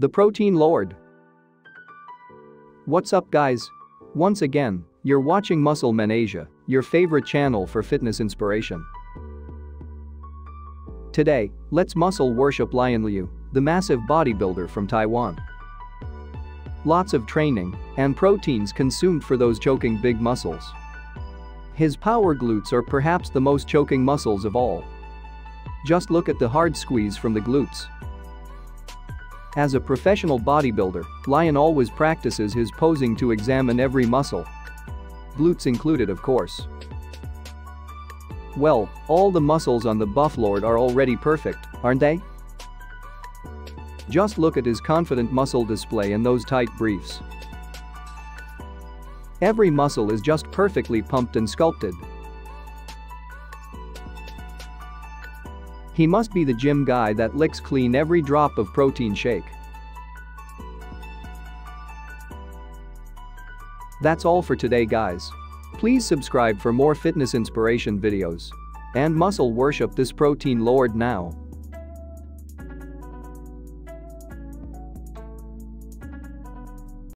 The Protein Lord. What's up guys? Once again, you're watching Muscle Men Asia, your favorite channel for fitness inspiration. Today, let's muscle worship Lion Liu, the massive bodybuilder from Taiwan. Lots of training and proteins consumed for those choking big muscles. His power glutes are perhaps the most choking muscles of all. Just look at the hard squeeze from the glutes. As a professional bodybuilder, Lion always practices his posing to examine every muscle. Glutes included of course. Well, all the muscles on the buff lord are already perfect, aren't they? Just look at his confident muscle display in those tight briefs. Every muscle is just perfectly pumped and sculpted. He must be the gym guy that licks clean every drop of protein shake. That's all for today guys. Please subscribe for more fitness inspiration videos. And muscle worship this protein lord now.